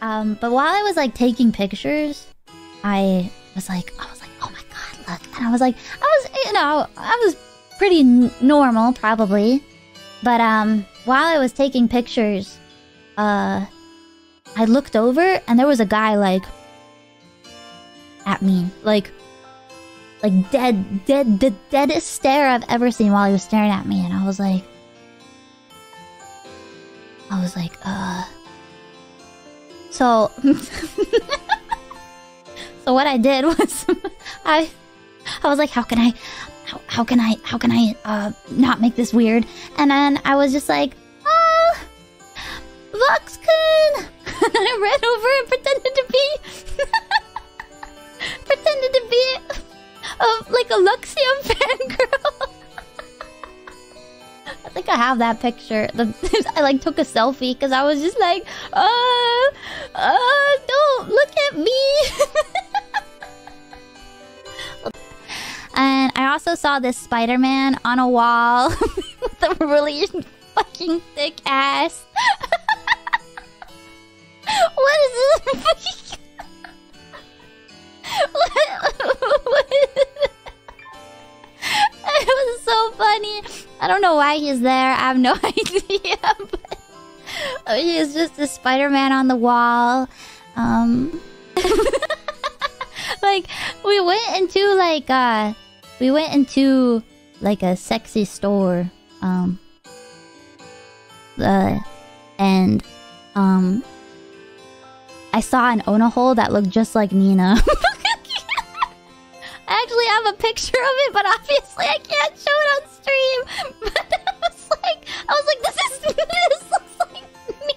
Um, but while I was like taking pictures, I was like, I was like, oh my god, look! And I was like, I was, you know, I was pretty normal probably, but um, while I was taking pictures, uh, I looked over and there was a guy like at me, like, like dead, dead, the deadest stare I've ever seen while he was staring at me, and I was like, I was like, uh. So, so what I did was, I, I was like, how can I, how, how can I, how can I, uh, not make this weird? And then I was just like, oh, Vox-kun! and I ran over and pretended to be, pretended to be, uh, like a Luxiem fangirl. I think I have that picture. The, I like took a selfie because I was just like, uh, uh, don't look at me. and I also saw this Spider-Man on a wall with a really fucking thick ass. what is this? I don't know why he's there. I have no idea. But he's just a Spider-Man on the wall. Um, like we went into like uh, we went into like a sexy store. Um, uh, and um, I saw an Ona hole that looked just like Nina. Have a picture of it, but obviously I can't show it on stream. But I was like, I was like, this is this looks like me.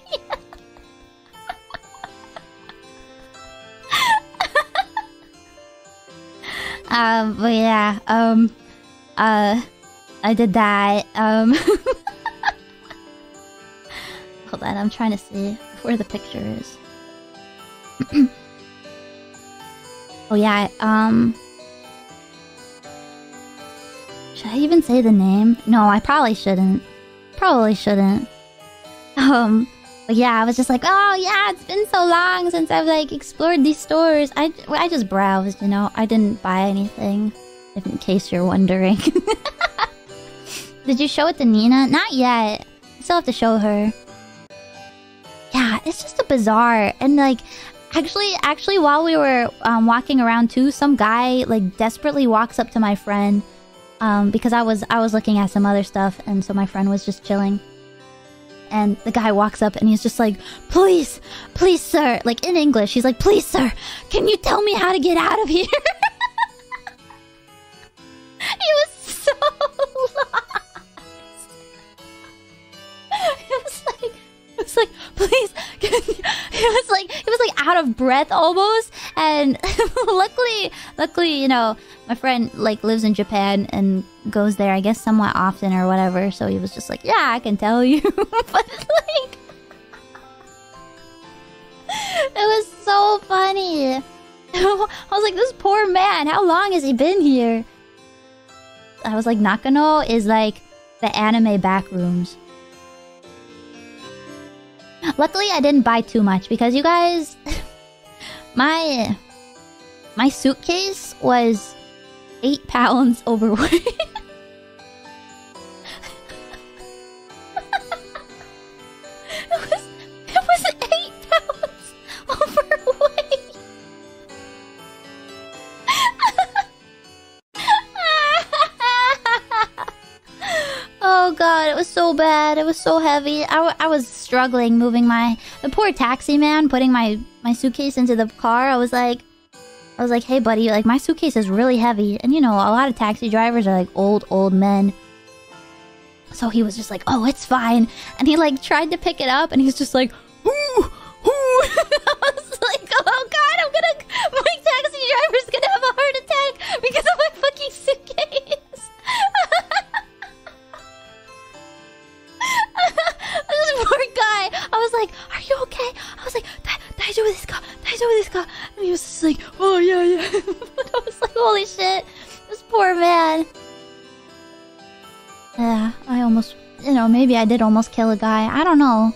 um, but yeah, um, uh, I did that. Um, hold on, I'm trying to see where the picture is. oh yeah, um. Should I even say the name? No, I probably shouldn't. Probably shouldn't. Um, but yeah, I was just like, oh yeah, it's been so long since I've like explored these stores. I, I just browsed, you know. I didn't buy anything, in case you're wondering. Did you show it to Nina? Not yet. I still have to show her. Yeah, it's just a bizarre and like actually actually while we were um, walking around too, some guy like desperately walks up to my friend um, because I was I was looking at some other stuff, and so my friend was just chilling. And the guy walks up and he's just like, "Please, please, sir!" Like in English, he's like, "Please, sir, can you tell me how to get out of here?" he was so lost. He was like, he was like, "Please, can you?" He was like, he was like out of breath almost. And luckily, luckily, you know, my friend like lives in Japan and goes there, I guess, somewhat often or whatever. So he was just like, "Yeah, I can tell you," but like, it was so funny. I was like, "This poor man, how long has he been here?" I was like, "Nakano is like the anime back rooms." Luckily, I didn't buy too much because you guys, my my suitcase was eight pounds overweight. God, it was so bad. It was so heavy. I, I was struggling moving my the poor taxi man putting my my suitcase into the car. I was like I was like, hey, buddy, like, my suitcase is really heavy. And, you know, a lot of taxi drivers are, like, old, old men. So he was just like, oh, it's fine. And he, like, tried to pick it up, and he's just like, ooh, daijoubu desu ka? Daijoubu desu ka? And he was just like, oh, yeah, yeah. I was like, holy shit. This poor man. Yeah, I almost, you know, maybe I did almost kill a guy. I don't know.